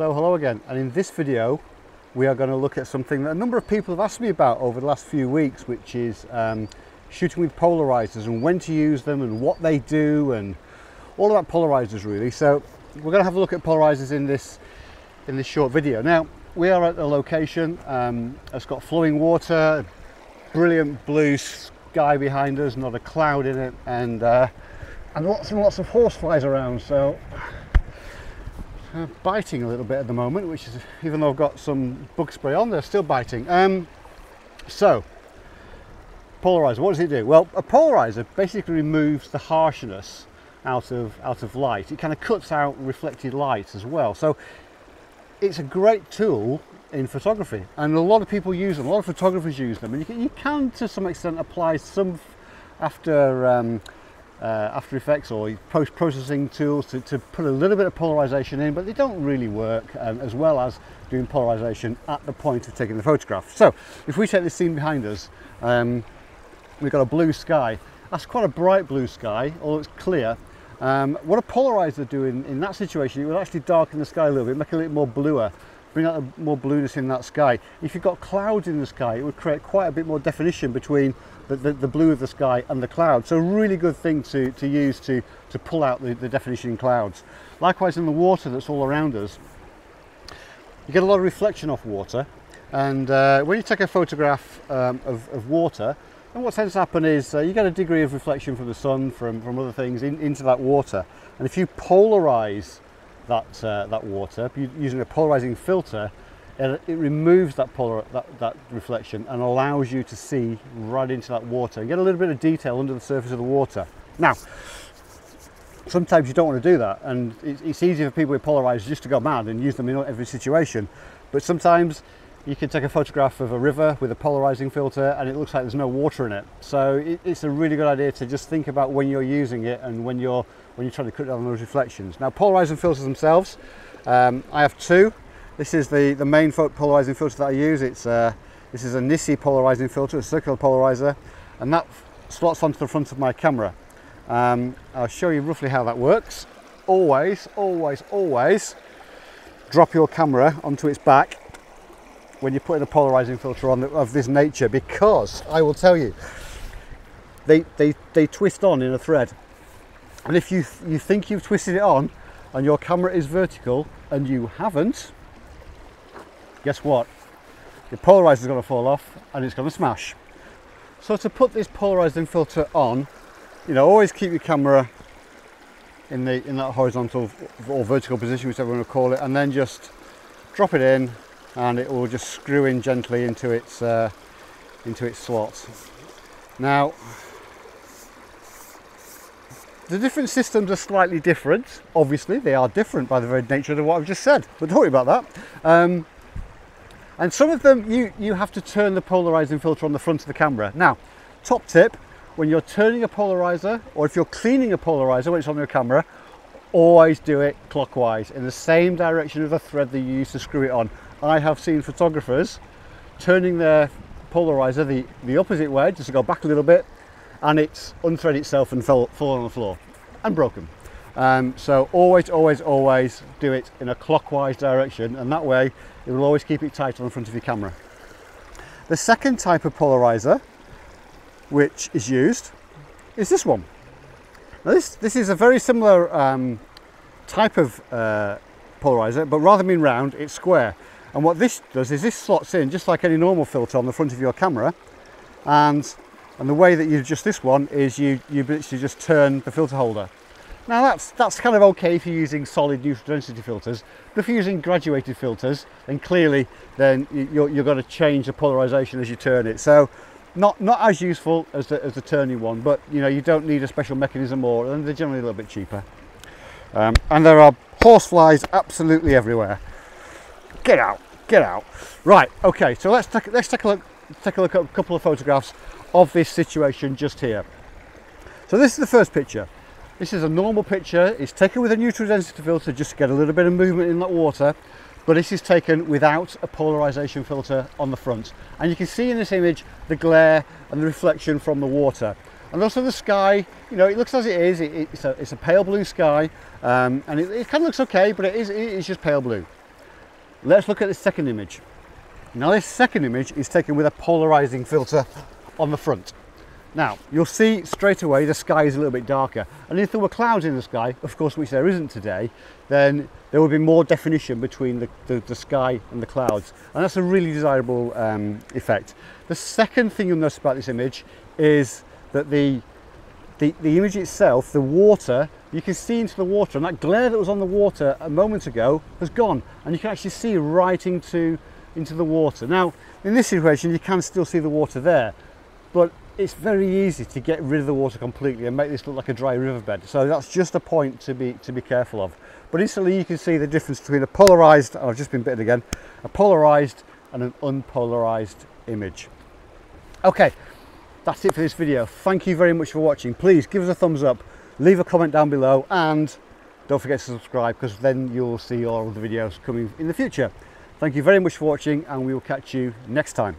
So hello again and in this video we are going to look at something that a number of people have asked me about over the last few weeks which is um, shooting with polarizers and when to use them and what they do and all about polarizers really. So we're going to have a look at polarizers in this in this short video. Now we are at a location um, it's got flowing water, brilliant blue sky behind us, not a cloud in it and uh, and lots and lots of horseflies around so uh, biting a little bit at the moment, which is even though I've got some bug spray on, they're still biting. Um, so, polarizer, what does it do? Well, a polarizer basically removes the harshness out of out of light. It kind of cuts out reflected light as well. So, it's a great tool in photography, and a lot of people use them. A lot of photographers use them, and you can, you can to some extent apply some after. Um, uh, After Effects or post-processing tools to, to, put a little bit of polarization in, but they don't really work um, as well as doing polarization at the point of taking the photograph. So if we take this scene behind us, um, we've got a blue sky. That's quite a bright blue sky, although it's clear. Um, what a polarizer do in, that situation, it will actually darken the sky a little bit, make it a little more bluer bring out more blueness in that sky. If you've got clouds in the sky, it would create quite a bit more definition between the, the, the blue of the sky and the clouds. So really good thing to, to use to, to pull out the, the definition in clouds. Likewise in the water that's all around us, you get a lot of reflection off water. And uh, when you take a photograph um, of, of, water, and what tends to happen is uh, you get a degree of reflection from the sun, from, from other things in, into that water. And if you polarize that, uh, that water using a polarizing filter it, it removes that, polar, that, that reflection and allows you to see right into that water and get a little bit of detail under the surface of the water. Now, sometimes you don't want to do that and it's, it's easy for people with polarizers just to go mad and use them in every situation but sometimes you can take a photograph of a river with a polarizing filter and it looks like there's no water in it. So it, it's a really good idea to just think about when you're using it and when you're when you're trying to cut down those reflections. Now polarizing filters themselves um, I have two. This is the the main polarizing filter that I use. It's uh, this is a Nisi polarizing filter a circular polarizer and that slots onto the front of my camera. Um, I'll show you roughly how that works. Always always always drop your camera onto its back when you're putting a polarizing filter on of this nature because I will tell you they, they, they twist on in a thread. And if you, you think you've twisted it on and your camera is vertical and you haven't guess what? Your polarizer is going to fall off and it's going to smash. So to put this polarizing filter on you know always keep your camera in the in that horizontal or vertical position whichever you want to call it and then just drop it in and it will just screw in gently into its uh, into its slot. Now the different systems are slightly different. Obviously, they are different by the very nature of what I've just said. But don't worry about that. Um, and some of them, you, you have to turn the polarizing filter on the front of the camera. Now, top tip, when you're turning a polarizer, or if you're cleaning a polarizer when it's on your camera, always do it clockwise in the same direction of the thread that you use to screw it on. I have seen photographers turning their polarizer the, the opposite way, just to go back a little bit, and it's unthreaded itself and fell, fall on the floor and broken. Um, so always, always, always do it in a clockwise direction, and that way it will always keep it tight on the front of your camera. The second type of polarizer, which is used, is this one. Now this, this is a very similar um, type of uh, polarizer, but rather than being round, it's square. And what this does is this slots in just like any normal filter on the front of your camera. And, and the way that you adjust this one is you, you literally just turn the filter holder. Now that's, that's kind of okay if you're using solid neutral density filters, but if you're using graduated filters, then clearly then you're, you're going to change the polarization as you turn it. So not, not as useful as the, as the turning one, but you know, you don't need a special mechanism or, and they're generally a little bit cheaper. Um, and there are horseflies absolutely everywhere. Get out, get out. Right, okay, so let's take, let's take a look, take a look at a couple of photographs of this situation just here. So this is the first picture. This is a normal picture. It's taken with a neutral density filter just to get a little bit of movement in that water, but this is taken without a polarization filter on the front. And you can see in this image the glare and the reflection from the water. And also the sky, you know, it looks as it is. It, it's, a, it's, a, pale blue sky, um, and it, it, kind of looks okay, but it is, it is just pale blue. Let's look at the second image. Now this second image is taken with a polarizing filter on the front. Now, you'll see straight away the sky is a little bit darker. And if there were clouds in the sky, of course, which there isn't today, then there would be more definition between the, the, the sky and the clouds. And that's a really desirable um, effect. The second thing you'll notice about this image is that the, the, the image itself, the water, you can see into the water and that glare that was on the water a moment ago has gone. And you can actually see right into, into the water. Now, in this situation, you can still see the water there, but it's very easy to get rid of the water completely and make this look like a dry riverbed. So that's just a point to be to be careful of. But instantly you can see the difference between a polarized, oh, I've just been bitten again, a polarized and an unpolarized image. Okay, that's it for this video. Thank you very much for watching. Please give us a thumbs up, leave a comment down below and don't forget to subscribe because then you'll see all of the videos coming in the future. Thank you very much for watching and we will catch you next time.